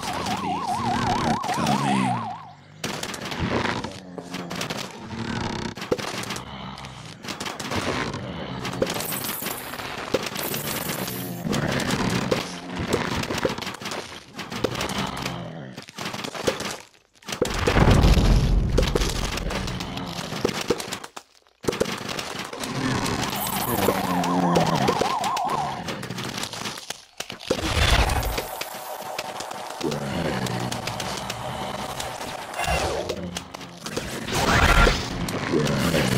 Monsters of Beast. Yeah.